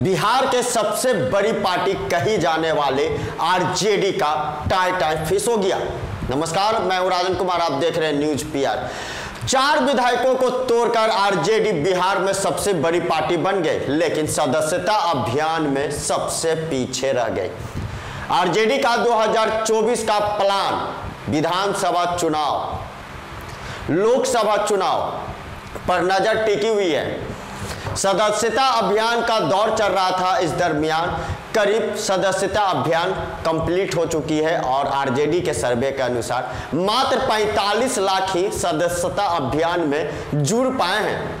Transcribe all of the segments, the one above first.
बिहार के सबसे बड़ी पार्टी कही जाने वाले आरजेडी का टाई टाई फिस हो गया। नमस्कार, मैं हूँ राजन कुमार, आप देख रहे हैं न्यूज़ पीआर। चार विधायकों को तोड़कर आरजेडी बिहार में सबसे बड़ी पार्टी बन गई, लेकिन सदस्यता अभियान में सबसे पीछे रह गई। आरजेडी का 2024 का प्लान, विधानसभा चुनाव। लोकसभा चुनाव पर नज़र टिकी हुई है। सदस्यता अभियान का दौर चल रहा था। इस दरमियान करीब सदस्यता अभियान कंप्लीट हो चुकी है और आरजेडी के सर्वे के अनुसार मात्र 45 लाख ही सदस्यता अभियान में जुड़ पाए हैं।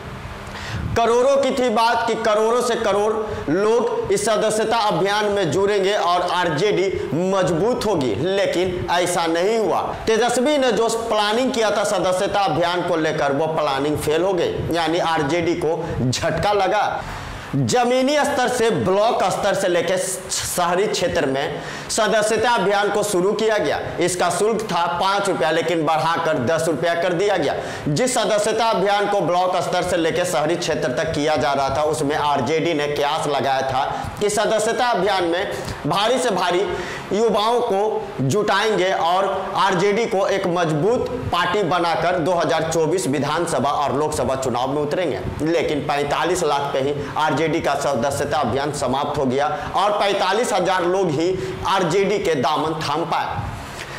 करोड़ों की थी बात कि करोड़ों से करोड़ लोग इस सदस्यता अभियान में जुड़ेंगे और आरजेडी मज़बूत होगी। लेकिन ऐसा नहीं हुआ। तेजस्वी ने जो प्लानिंग किया था सदस्यता अभियान को लेकर, वो प्लानिंग फेल हो गई। यानी आरजेडी को झटका लगा। जमीनी स्तर से, ब्लॉक स्तर से लेकर शहरी क्षेत्र में सदस्यता अभियान को शुरू किया गया। इसका शुल्क था पाँच रुपया, लेकिन बढ़ाकर दस रुपया कर दिया गया। जिस सदस्यता अभियान को ब्लॉक स्तर से लेकर शहरी क्षेत्र तक किया जा रहा था, उसमें आरजेडी ने क्यास लगाया था कि सदस्यता अभियान में भारी से भारी युवाओं को जुटाएँगे और आरजेडी को एक मज़बूत पार्टी बनाकर 2024 विधानसभा और लोकसभा चुनाव में उतरेंगे। लेकिन 45 लाख पे ही आरजेडी का सदस्यता अभियान समाप्त हो गया और पैंतालीस हज़ार लोग ही आरजेडी के दामन थाम पाए।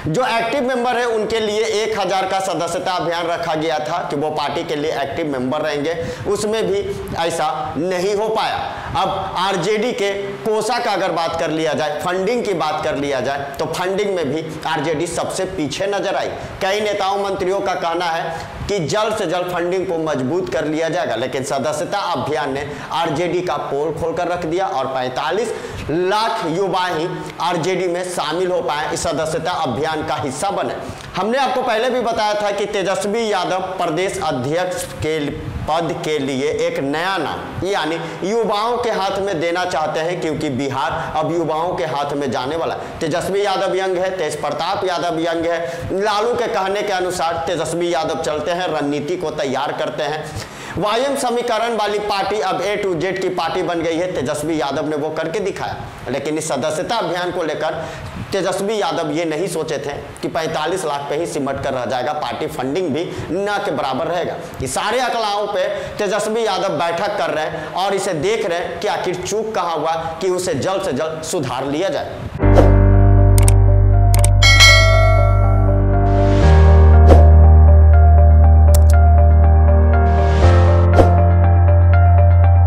जो एक्टिव मेंबर है, उनके लिए एक हज़ार का सदस्यता अभियान रखा गया था कि वो पार्टी के लिए एक्टिव मेंबर रहेंगे। उसमें भी ऐसा नहीं हो पाया। अब आरजेडी के कोसा का अगर बात कर लिया जाए फंडिंग की बात कर लिया जाए तो फंडिंग में भी आरजेडी सबसे पीछे नज़र आई। कई नेताओं, मंत्रियों का कहना है कि जल्द से जल्द फंडिंग को मज़बूत कर लिया जाएगा। लेकिन सदस्यता अभियान ने आरजेडी का पोल खोलकर रख दिया और 45 लाख युवा ही आरजेडी में शामिल हो पाए। इस सदस्यता अभियान का हिस्सा बने। हमने आपको पहले भी बताया था कि तेजस्वी यादव प्रदेश अध्यक्ष के पद के लिए एक नया नाम, यानी युवाओं के हाथ में देना चाहते हैं क्योंकि बिहार अब युवाओं के हाथ में जाने वाला तेजस्वी यादव यंग है तेज प्रताप यादव यंग है। लालू के कहने के अनुसार तेजस्वी यादव चलते हैं, रणनीति को तैयार करते हैं। वायम समीकरण वाली पार्टी अब ए टू जेड की पार्टी बन गई है, तेजस्वी यादव ने वो करके दिखाया। लेकिन इस सदस्यता अभियान को लेकर तेजस्वी यादव ये नहीं सोचे थे कि 45 लाख पे ही सिमट कर रह जाएगा, पार्टी फंडिंग भी न के बराबर रहेगा। कि सारे अकलाओं पे तेजस्वी यादव बैठक कर रहे हैं और इसे देख रहे हैं कि आखिर चूक कहाँ हुआ कि उसे जल्द से जल्द सुधार लिया जाए।